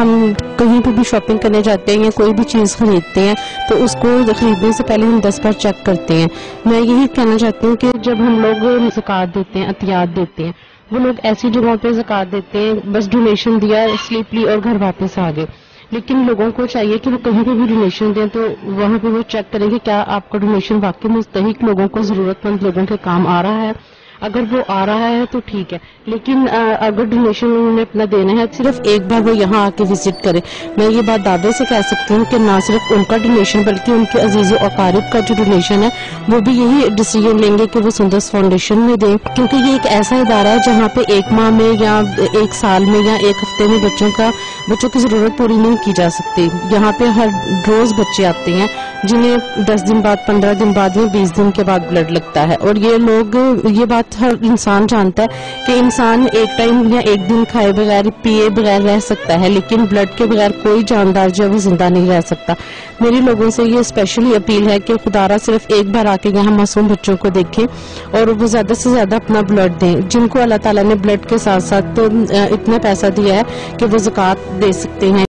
ہم کہیں پہ بھی شاپنگ کرنے جاتے ہیں یا کوئی بھی چیز خریدتے ہیں، تو اس کو خریدنے سے پہلے ہم دس بار چیک کرتے ہیں۔ میں یہی کہنا چاہتی ہوں کہ جب ہم لوگ زکوٰۃ دیتے ہیں احتیاط دیتے ہیں، وہ لوگ ایسی جگہوں پہ زکوٰۃ دیتے ہیں، بس ڈونیشن دیا سلیپ لی اور گھر واپس آ گئے۔ لیکن لوگوں کو چاہیے کہ وہ کہیں پہ بھی ڈونیشن دیں، تو وہاں پہ وہ چیک کریں کہ کیا آپ کا ڈونیشن واقعی مستحق لوگوں کو ضرورت مند لوگوں کے کام آ رہا ہے۔ اگر وہ آ رہا ہے تو ٹھیک ہے۔ لیکن اگر ڈونیشن انہوں نے اپنا دینا ہے، صرف ایک بار وہ یہاں آ کے وزٹ کرے۔ میں یہ بات دادے سے کہہ سکتی ہوں کہ نہ صرف ان کا ڈونیشن بلکہ ان کے عزیز و اقارب کا جو ڈونیشن ہے، وہ بھی یہی ڈیسیجن لیں گے کہ وہ سندس فاؤنڈیشن میں دیں۔ کیونکہ یہ ایک ایسا ادارہ ہے جہاں پہ ایک ماہ میں یا ایک سال میں یا ایک ہفتے میں بچوں کا، بچوں کی ضرورت پوری نہیں کی جا سکتی۔ یہاں پہ ہر روز بچے آتے ہیں۔ جنہیں دس دن بعد، پندرہ دن بعد یا بیس دن کے بعد بلڈ لگتا ہے۔ اور یہ لوگ، یہ بات ہر انسان جانتا ہے کہ انسان ایک ٹائم یا ایک دن کھائے بغیر، پیے بغیر رہ سکتا ہے، لیکن بلڈ کے بغیر کوئی جاندار جو ہے زندہ نہیں رہ سکتا۔ میری لوگوں سے یہ اسپیشلی اپیل ہے کہ خدارہ صرف ایک بار آ کے یہاں معصوم بچوں کو دیکھیں اور وہ زیادہ سے زیادہ اپنا بلڈ دیں۔ جن کو اللہ تعالیٰ نے بلڈ کے ساتھ ساتھ، اتنا پیسہ دیا ہے کہ وہ زکوٰۃ دے سکتے ہیں۔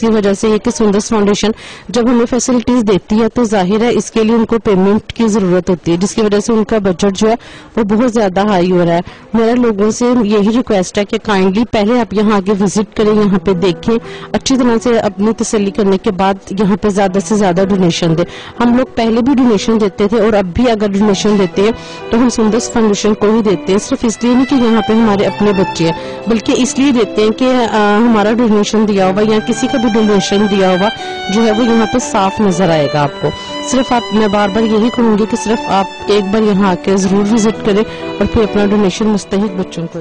کی وجہ سے یہ کہ سندس فاؤنڈیشن جب ہمیں فیسلٹیز دیتی ہے تو ظاہر ہے اس کے لیے ان کو پیمنٹ کی ضرورت ہوتی ہے، جس کی وجہ سے ان کا بجٹ جو ہے وہ بہت زیادہ ہائی ہو رہا ہے۔ میرا لوگوں سے یہی ریکویسٹ ہے کہ کائنڈلی پہلے آپ یہاں آگے وزٹ کریں، یہاں پہ دیکھیں۔ اچھی طرح سے اپنی تسلی کرنے کے بعد یہاں پہ زیادہ سے زیادہ ڈونیشن دیں۔ ہم لوگ پہلے بھی ڈونیشن دیتے تھے اور اب بھی اگر ڈونیشن دیتے ہیں تو ہم سندس فاؤنڈیشن کو ہی دیتے ہیں۔ صرف اس لیے نہیں کہ یہاں پہ ہمارے اپنے بچے ہیں، بلکہ اس لیے دیتے ہیں کہ ہمارا ڈونیشن دیا ہوا یا کسی کا بھی ڈونیشن دیا ہوا جو ہے وہ یہاں پہ صاف نظر آئے گا آپ کو۔ صرف آپ، میں بار بار یہی کہوں گی کہ صرف آپ ایک بار یہاں آ کے ضرور وزٹ کریں اور پھر اپنا ڈونیشن مستحق بچوں کو